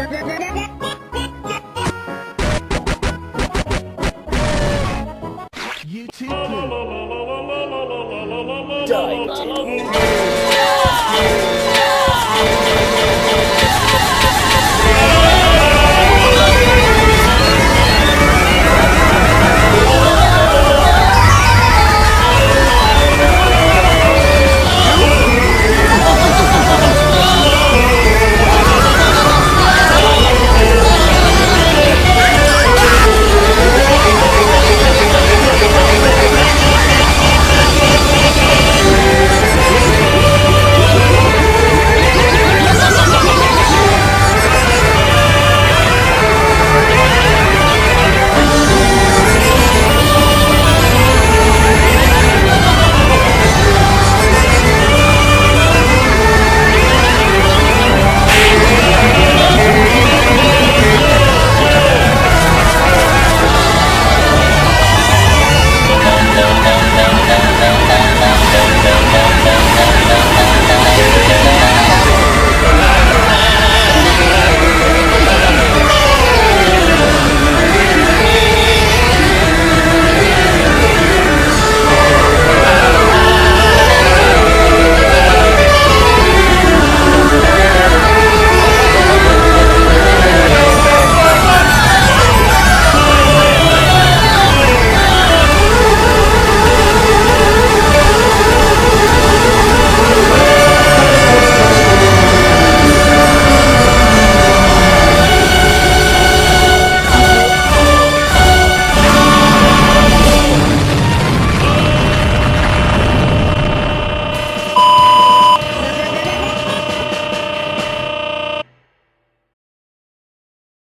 You too. Dive